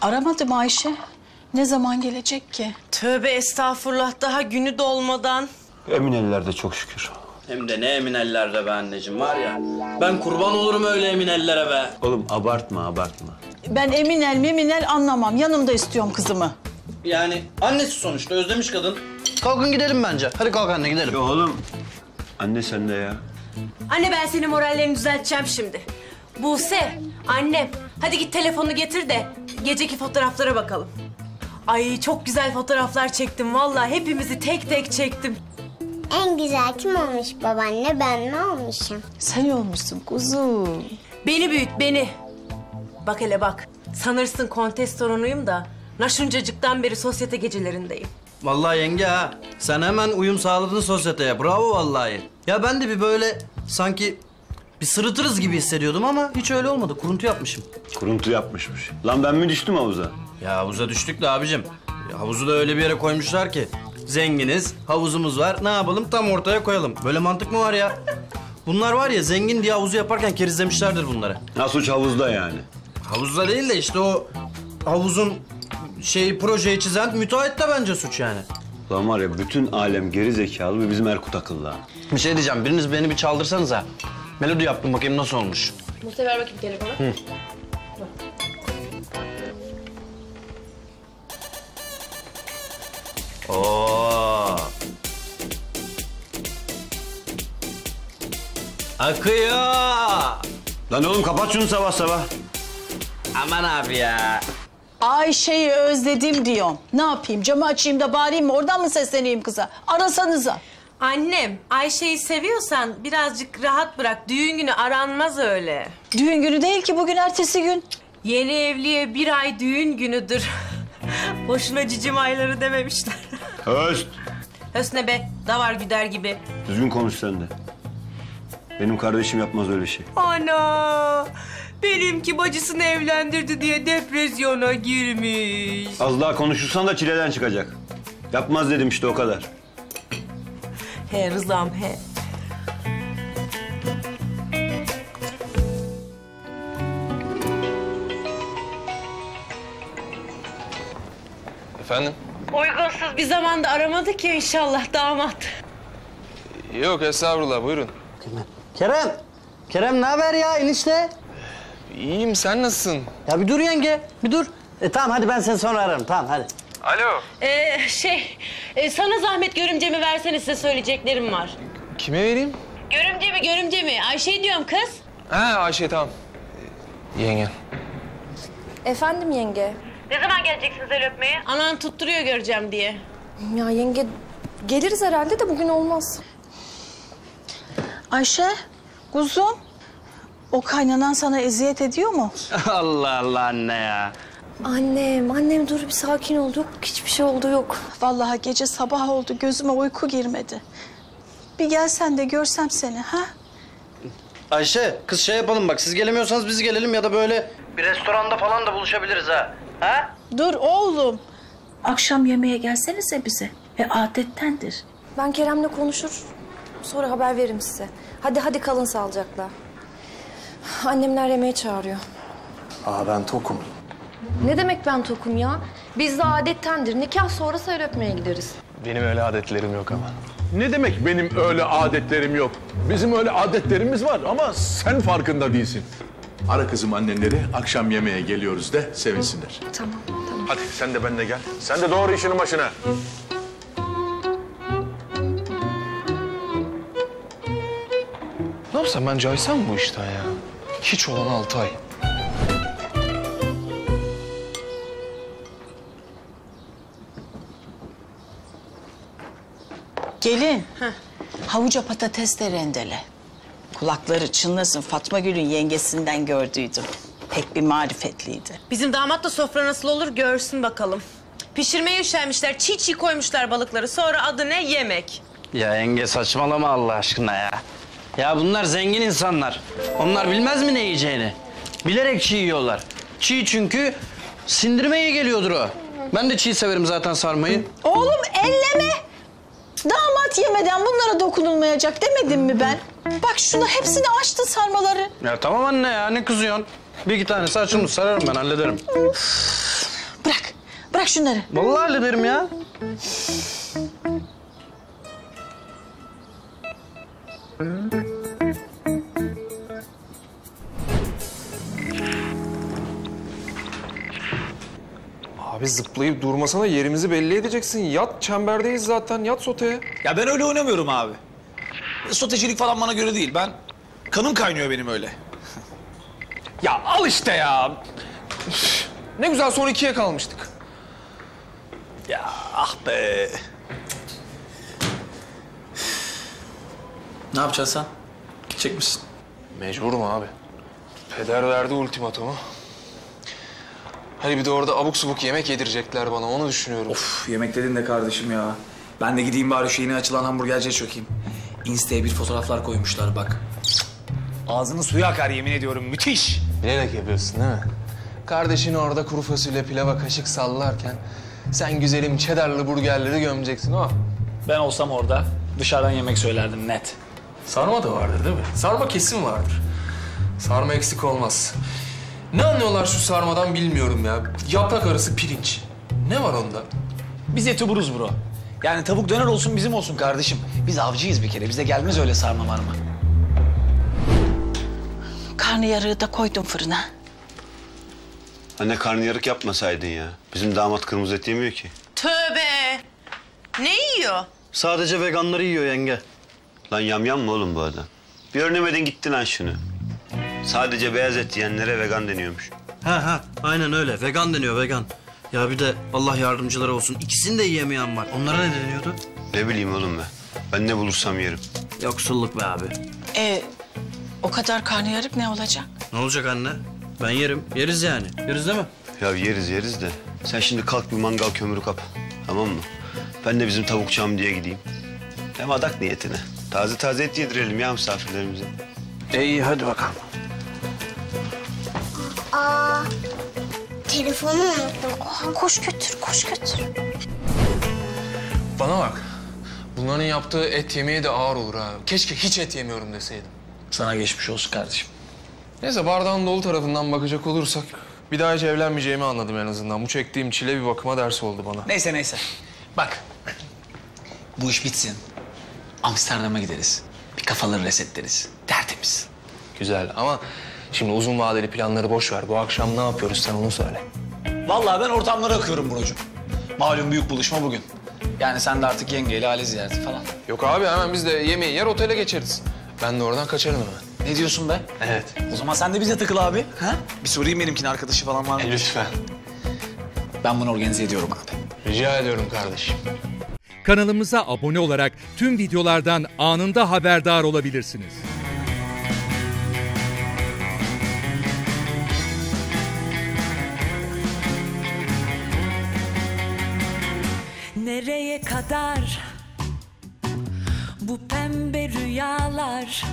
Aramadım Ayşe. Ne zaman gelecek ki? Tövbe estağfurullah daha günü dolmadan. Emin ellerde çok şükür. Hem de ne emin ellerde be anneciğim var ya. Ben kurban olurum öyle emin ellere be. Oğlum abartma abartma. Ben Eminel meminel anlamam. Yanımda istiyorum kızımı. Yani annesi sonuçta özlemiş kadın. Kalkın gidelim bence. Hadi kalk anne gidelim. Ya oğlum. Anne sen de ya. Anne ben senin morallerini düzelteceğim şimdi. Buse, annem hadi git telefonu getir de geceki fotoğraflara bakalım. Ay çok güzel fotoğraflar çektim vallahi hepimizi tek tek çektim. En güzel kim olmuş babaanne ben mi olmuşum? Sen olmuşsun kuzum. Beni büyüt beni. Bak hele bak. Sanırsın kontes torunuyum da naşuncacıktan beri sosyete gecelerindeyim. Vallahi yenge ha. Sen hemen uyum sağladın sosyeteye. Bravo vallahi. Ya ben de bir böyle sanki bir sırıtırız gibi hissediyordum ama hiç öyle olmadı. Kuruntu yapmışım. Kuruntu yapmışmış. Lan ben mi düştüm havuza? Ya havuza düştük de abicim. Havuzu da öyle bir yere koymuşlar ki. Zenginiz, havuzumuz var. Ne yapalım? Tam ortaya koyalım. Böyle mantık mı var ya? Bunlar var ya zengin diye havuzu yaparken kerizlemişlerdir bunları. Nasıl havuzda yani? Havuzda değil de işte o havuzun şey projeyi çizen müteahhit de bence suç yani. Lan var ya bütün alem geri zekalı ve bizim Erkut akıllı ha. Bir şey diyeceğim. Biriniz beni bir çaldırsanıza. Melodi yaptım bakayım nasıl olmuş. Mustafa ver bakayım telefonu. Oo. Akıyor. Lan oğlum kapat şunu sabah sabah. Aman abi ya. Ayşe'yi özledim diyorum. Ne yapayım? Camı açayım da bağırayım mı? Oradan mı sesleneyim kıza? Arasanıza. Annem, Ayşe'yi seviyorsan birazcık rahat bırak. Düğün günü aranmaz öyle. Düğün günü değil ki bugün ertesi gün. Yeni evliye bir ay düğün günüdür. Boşuna cicim ayları dememişler. Höst. Hösne be, davar güder gibi. Düzgün konuş sen de. Benim kardeşim yapmaz öyle şey. Ana! Benimki bacısını evlendirdi diye depresyona girmiş. Az daha konuşursan da çileden çıkacak. Yapmaz dedim işte o kadar. He Rızam he. Efendim? Uygunsuz bir zamanda aramadı ki inşallah damat. Yok estağfurullah buyurun. Kerem. Kerem ne haber ya enişte? İyiyim sen nasılsın? Ya bir dur yenge. Bir dur. E tamam hadi ben seni sonra ararım. Tamam hadi. Alo. Ee, şey, e, sana zahmet görümcemi versene size söyleyeceklerim var. Kime vereyim? Görümce mi, görümce mi? Ayşe diyorum kız. Ha Ayşe tamam. Ee, Yengen. Efendim yenge. Ne zaman geleceksiniz el öpmeye? Anan tutturuyor göreceğim diye. Ya yenge geliriz herhalde de bugün olmaz. Ayşe, kuzum. O kaynanan sana eziyet ediyor mu? Allah Allah anne ya. Annem, annem dur bir sakin ol. Yok hiçbir şey oldu yok. Vallahi gece sabah oldu gözüme uyku girmedi. Bir gelsen de görsem seni ha? Ayşe kız şey yapalım bak siz gelemiyorsanız biz gelelim ya da böyle bir restoranda falan da buluşabiliriz ha. Ha? Dur oğlum. Akşam yemeğe gelsenize bize. E adettendir. Ben Kerem'le konuşur. Sonra haber veririm size. Hadi hadi kalın sağlıcakla. Annemler yemeğe çağırıyor. Aa ben tokum. Ne demek ben tokum ya? Bizde adettendir. Nikah sonrası el öpmeye gideriz. Benim öyle adetlerim yok ama. Ne demek benim öyle adetlerim yok? Bizim öyle adetlerimiz var ama sen farkında değilsin. Ara kızım annenleri akşam yemeğe geliyoruz de sevinsinler. Tamam, tamam. Hadi sen de benimle gel. Sen de doğru işinin başına. Ne yapsam ben caysam bu işten ya? Hiç olan altı ay. Gelin. Havuca patates de rendele. Kulakları çınlasın Fatma Gül'ün yengesinden gördüydüm. Pek bir marifetliydi. Bizim damat da sofra nasıl olur görsün bakalım. Pişirmeye üşenmişler, çiğ çiğ koymuşlar balıkları. Sonra adı ne? Yemek. Ya yenge saçmalama Allah aşkına ya. Ya bunlar zengin insanlar. Onlar bilmez mi ne yiyeceğini? Bilerek çiğ yiyorlar. Çiğ çünkü sindirmeye geliyordur o. Ben de çiğ severim zaten sarmayı. Oğlum elleme. Damat yemeden bunlara dokunulmayacak demedim mi ben? Bak şunu hepsini açtı sarmaları. Ya tamam anne ya ne kızıyorsun? Bir iki tanesi açılmış sararım ben hallederim. Bırak şunları. Vallahi hallederim ya. Abi zıplayıp durmasana yerimizi belli edeceksin. Yat çemberdeyiz zaten yat soteye. Ya ben öyle oynamıyorum abi. Stratejik falan bana göre değil. Ben kanım kaynıyor benim öyle. Ya al işte ya. Üf, Ne güzel son ikiye kalmıştık. Ya ah be. Ne yapacaksın sen? Gidecek misin? Mecburum abi. Peder verdi ultimatomu. Hani bir de orada abuk subuk yemek yedirecekler bana onu düşünüyorum. Uf yemek dedin de kardeşim ya. Ben de gideyim bari şu yeni açılan hamburgerciye çökeyim. Insta'ya bir fotoğraflar koymuşlar bak. Ağzının suyu akar yemin ediyorum müthiş. Bilerek yapıyorsun değil mi? Kardeşin orada kuru fasulye pilava kaşık sallarken sen güzelim cheddarlı burgerleri gömeceksin o. Ben olsam orada dışarıdan yemek söylerdim net. Sarma da vardır değil mi? Sarma kesin vardır. Sarma eksik olmaz. Ne anlıyorlar şu sarmadan bilmiyorum ya. Yaprak arası pirinç. Ne var onda? Biz etuburuz bro. Yani tavuk döner olsun bizim olsun kardeşim. Biz avcıyız bir kere. Bize gelmez öyle sarma marma. Karnıyarığı da koydum fırına. Anne karnıyarık yapmasaydın ya. Bizim damat kırmızı et yemiyor ki. Tövbe. Ne yiyor? Sadece veganları yiyor yenge. Lan yamyam mı oğlum bu adam? Bir örnemedin gitti lan şunu. Sadece beyaz et yiyenlere vegan deniyormuş. Ha ha aynen öyle. Vegan deniyor vegan. Ya bir de Allah yardımcıları olsun. İkisini de yiyemeyen var. Onlara ne deniyordu? Ne bileyim oğlum ben. Ben ne bulursam yerim. Yoksulluk be abi. E, o kadar karnıyarık ne olacak? Ne olacak anne? Ben yerim. Yeriz yani. Yeriz değil mi? Ya yeriz yeriz de. Sen şimdi kalk bir mangal kömürü kap. Tamam mı? Ben de bizim tavukçam diye gideyim. Hem adak niyetine. Taze taze et yedirelim ya misafirlerimize. İyi hadi bakalım. Telefonu unuttum. Koş götür, koş götür. Bana bak. Bunların yaptığı et yemeği de ağır olur ha. Keşke hiç et yemiyorum deseydim. Sana geçmiş olsun kardeşim. Neyse bardağın dolu tarafından bakacak olursak... ...bir daha hiç evlenmeyeceğimi anladım en azından. Bu çektiğim çile bir bakıma ders oldu bana. Neyse neyse. Bak. Bu iş bitsin. Amsterdam'a gideriz. Bir kafaları resetleriz. Tertemiz. Güzel ama şimdi uzun vadeli planları boş ver. Bu akşam ne yapıyoruz sen onu söyle. Vallahi ben ortamlara akıyorum Buracığım. Malum büyük buluşma bugün. Yani sen de artık yengeyle aile ziyareti falan. Yok abi hemen biz de yemeği yer otele geçeriz. Ben de oradan kaçarım hemen. Ne diyorsun be? Evet. O zaman sen de bize takıl abi. Ha? Bir sorayım benimkine arkadaşı falan var mı? lütfen. Ben bunu organize ediyorum abi. Rica ediyorum kardeşim. Kanalımıza abone olarak tüm videolardan anında haberdar olabilirsiniz. Nereye kadar? Bu pembe rüyalar